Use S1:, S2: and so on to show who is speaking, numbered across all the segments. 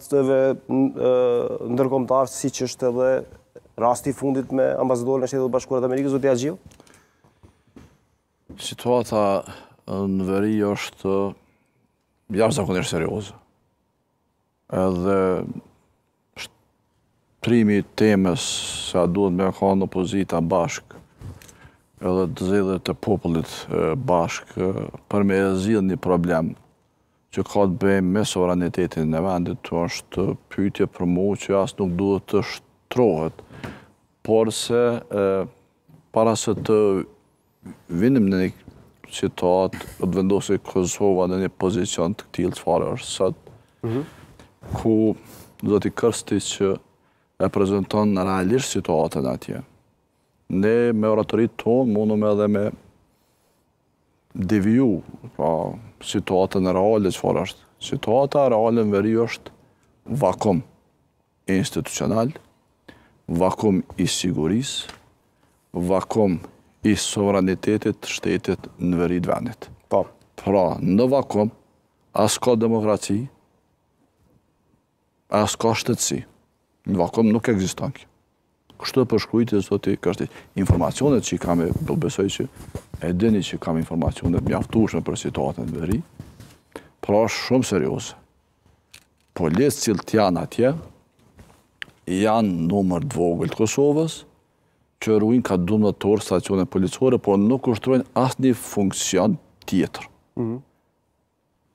S1: Stëve ndërkomtarë, siç është edhe rasti i fundit me ambasadorin e Shteteve të Bashkuara të Amerikës, zoti Haxhiu?
S2: Situata në veri është jashtëzakonisht seriozë. Edhe shtrimi i temës se a duhet me kanë opozita bashkë edhe të zgjedhurit e popullit bashkë për me e zgjidh një problem që ka të bëjmë me sovranitetin e vendit, është pyetje për mua që as nuk duhet të shtrohet, porse para se të vinim në një situatë, të vendosej Kosova në një pozicion të këtillë çfarë është sot, mhm. ku zoti Krasniqi e prezanton realisht situatën atje. Ne me oratorinë tonë mundëm edhe me deviju situatën reale çfarë është. Situata reale në veri është vakum institucional, vakum i sigurisë, vakum i sovranitetit të shtetit në veri të vendit.
S1: Po.
S2: Pra, në vakum, as ka demokraci, as ka shtetësi. Në vakum nuk ekziston kjo. Kështu e përshkrujti edhe zoti Krasniqi. Informacionet që i kam, e po besoj që e dini që kam informacione të mjaftushme për situatën në veri, pra është shumë serioze. Policët të cilët janë atje, janë numër i vogël të Kosovës, që rujnë ka 12 orë stacionet policore, por nuk ushtrojnë asnjë funksion tjetër. Mhm.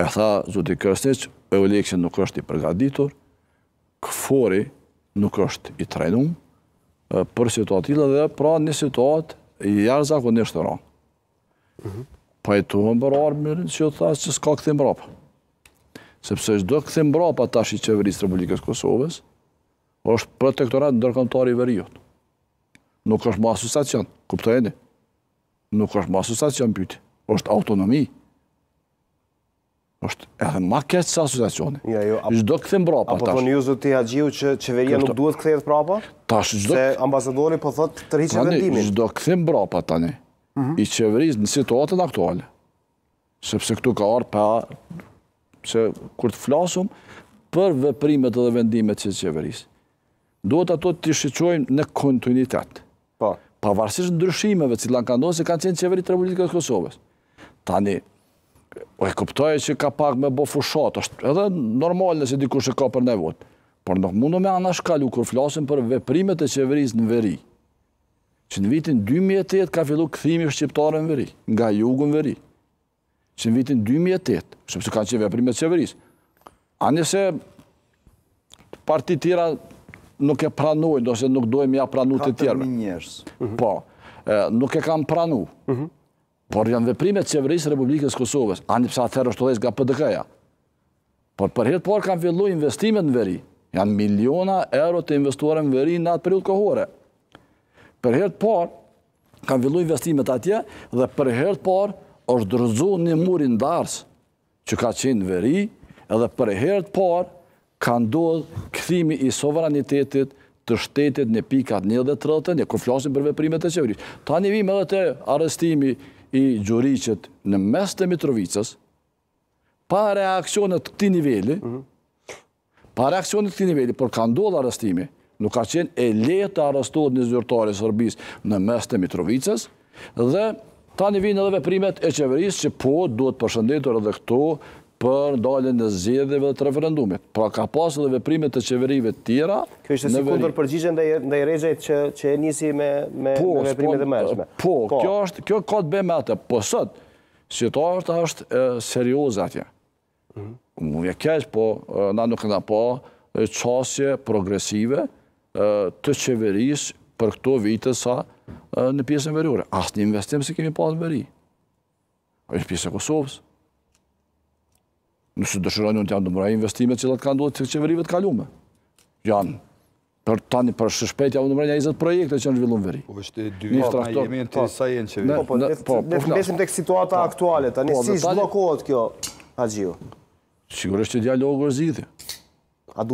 S2: E tha zoti Krasniqi, EULEX-i nuk është i përgatitur, KFOR-i nuk është i trajnum për situata të tilla dhe pra një situatë jashtëzakonisht të ranë. Mhm. Pajtohem për herën e parë me atë që u tha që s'ka kthim brapa. Sepse çdo kthim brapa tash i qeverisë së Republikës së Kosovës, është protektorat ndërkomtar i veriut. Nuk është ma asociacion, kuptojeni. Nuk është ma asociacion pyt, është autonomi. Është edhe ma keq se asociacioni.
S1: Jo, jo,
S2: çdo kthim brapa
S1: tash. A po thoni ju zoti Haxhiu që qeveria nuk duhet të kthehet prapa?
S2: Tash çdo,
S1: se ambasadori po thotë tërhiqe vendimin.
S2: Çdo kthim brapa tani. Mhm. I qeverisë në situatën aktuale. Sepse këtu ka ardhë, po, se kur të flasum për veprimet dhe vendimet e qeverisë, duhet ato t'i shikojmë në kontinuitet. Po. Pavarësisht ndryshimeve, cila ka qenë, se kanë qenë qeveri të Republikës së Kosovës. Tani, unë e kuptoj që ka pak me bo fushatë, është edhe normal nëse dikush e ka për nevojë, por nuk mundemi me anashkalu kur flasim për veprimet e qeverisë në veri, që në vitin 2008 ka fillu kthimi i shqiptarëve në veri, nga jugu në veri, që në vitin 2008, sepse kanë qenë veprime të qeverisë, ani se partitë tjera nuk e pranojnë, ose nuk dojnë me ia pranu të tjerëve.
S3: Katër njërës.
S2: Po, nuk e kanë pranu. Mhm. Por janë veprime të qeverisë së Republikës së Kosovës, ani pse atëherë është udhëheq nga PDK-ja. Por për herë të parë kanë fillu investimet në veri. Janë miliona euro të investuara në veri në atë periudhë kohore. Për herë të parë kanë fillu investimet atje dhe për herë të parë është rrëzu një mur ndarës që ka qenë në veri dhe për herë të parë ka ndodhë kthimi i sovranitetit të shtetit në pikat një dhe tridhjetë e një, kur flasim për veprimet e qeverisë. Tani vijmë edhe te arrestimi i Gjuriqit në mes të Mitrovicës, pa reaksione të këtij niveli, mhm. Pa reaksione të këtij niveli, por ka ndodh arrestimi, nuk ka qenë e lehtë të arrestohet një zyrtar i Serbisë në mes të Mitrovicës dhe tani vijnë edhe veprimet e qeverisë që po duhet përshëndetur edhe këto për ndaljen e zgjedhjeve dhe të referendumit. Pra ka pas edhe veprime të qeverive të tjera.
S1: Kjo ishte si kundërpërgjigje ndaj ndaj Rexhajt që që e nisi me me po, me veprime të mëdha.
S2: Po, po, kjo është kjo ka të bëjë me atë. Po sot situata është serioze atje. Më vjen keq, po na nuk kena pa qasje progresive të qeverisë për këto vite sa i përket në pjesën veriore. Asnjë investim s'e kemi pas në veri. A është pjesë e Kosovës. Nëse dëshirojnë mund t'jau numëroj investimet të cilat kanë ndodhë të qeverive të kalume. Janë Por tani, për së shpejtja, unë numëroj një 20 projekte që janë zhvillu në veri.
S3: Po është e dy vjetë, ma jemi në të po, sa janë qeveri.
S1: Po, po, ne po, po, flasim te situata po, aktuale, tani po, si zhblokohet kjo, Haxhiu?
S2: Sigurisht që dialogu është zgjidhje.